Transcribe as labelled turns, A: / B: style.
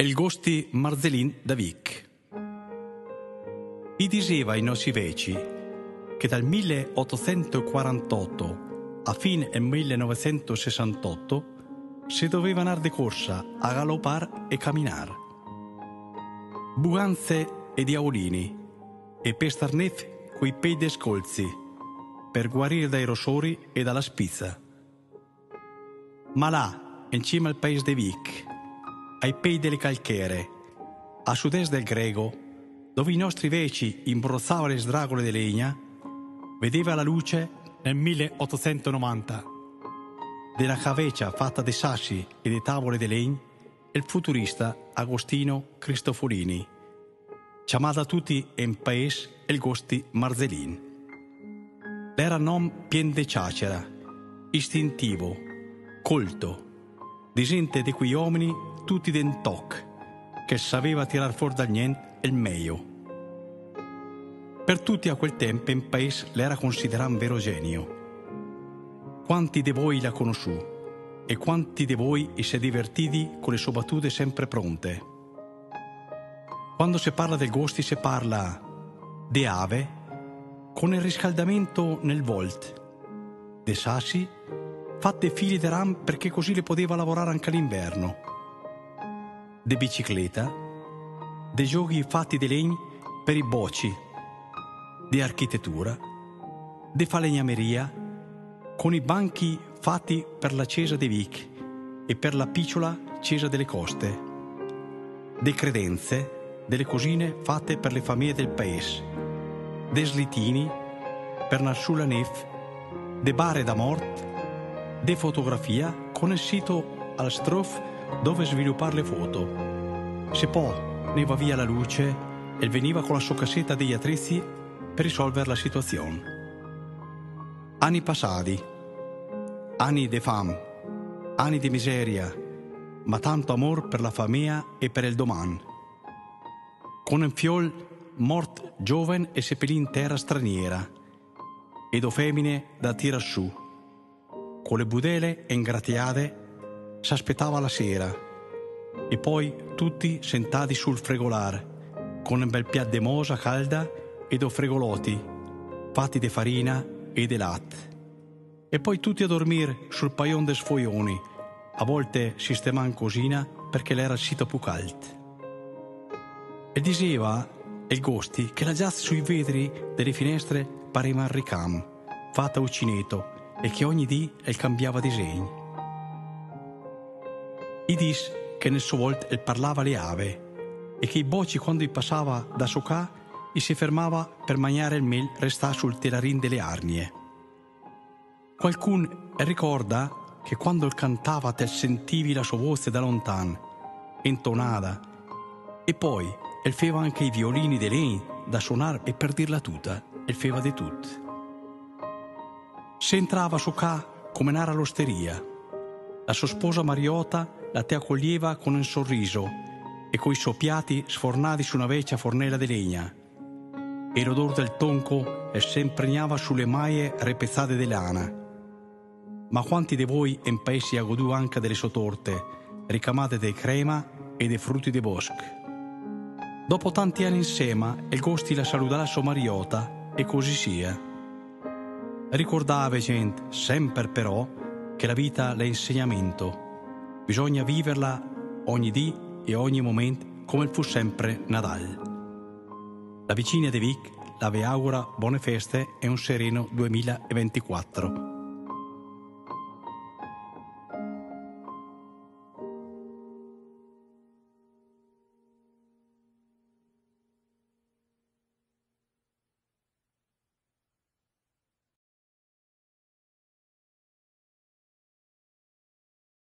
A: El Gosti Marzelin da Vic. I diceva ai nostri veci che dal 1848 a fine del 1968 si doveva andare di corsa a galoppare e camminare. Buganze e diavolini e per star nef coi piedi scolzi per guarire dai rosori e dalla spizza. Ma là, in cima al paese di Vic, ai piedi delle calchere, a sud-est del Grego, dove i nostri veci imbrozzavano le sdragole di legna, vedeva la luce nel 1890 della cavecia fatta di sassi e di tavole di legno il futurista Agostino Cristofolini, chiamato da tutti in paese il Gosti Marzelin. Era nome pien de ciacera, istintivo, colto, di gente di quei uomini tutti den toc, che sapeva tirar fuori dal niente il meglio. Per tutti a quel tempo in paese l'era considerato un vero genio. Quanti di voi l'ha conosciuto e quanti di voi si è divertiti con le sue battute sempre pronte. Quando si parla del Gosti si parla di ave con il riscaldamento nel volt, de sassi fatte fili di ram perché così le poteva lavorare anche all'inverno, de bicicletta, de giochi fatti di legno per i bocci, di architettura, di falegnameria, con i banchi fatti per la Cesa di Vic e per la picciola Cesa delle Coste, de credenze, delle cosine fatte per le famiglie del paese, de slitini per Narsula Nef, de bare da mort, de fotografia con il sito al strof dove sviluppare le foto. Se poi ne va via la luce e veniva con la sua cassetta degli attrezzi per risolvere la situazione. Anni passati, anni di fame, anni di miseria, ma tanto amor per la famiglia e per il domani. Con un fiol mort giovane e seppellì in terra straniera, ed o femmine da tirar su. Con le budele ingratiate s'aspettava la sera, e poi tutti sentati sul fregolare, con un bel piatto di mosa calda ed o fregolotti, fatti di farina e di latte. E poi tutti a dormire sul paion de sfoioni, a volte sistemando cosina perché l'era il sito più caldo. E diceva il Gosti che la giazza sui vetri delle finestre pareva un ricam, fatta ucineto, e che ogni dì el cambiava disegno. I dis che nel suo volta el parlava le ave, e che i boci quando i passava da socà e si fermava per mangiare il mel restava sul telarin delle arnie. Qualcun ricorda che quando il cantava te sentivi la sua voce da lontano, intonata, e poi e feva anche i violini di lei da suonare e per dirla tutta, e feva di tutto. Se entrava su ca come nara all'osteria. La sua sposa Mariota la te accoglieva con un sorriso e coi suoi piatti sfornati su una vecchia fornella di legna. E l'odore del tonco si impregnava sulle maglie repezzate di lana. Ma quanti di voi in paesi ha goduto anche delle sue torte, ricamate di crema e dei frutti di bosco? Dopo tanti anni insieme, il Gosti la saluterà sua Mariota e così sia. Ricordava gente, sempre però, che la vita è insegnamento. Bisogna viverla ogni dì e ogni momento come fu sempre Nadal. La vicina di Vic la vi augura buone feste e un sereno 2024.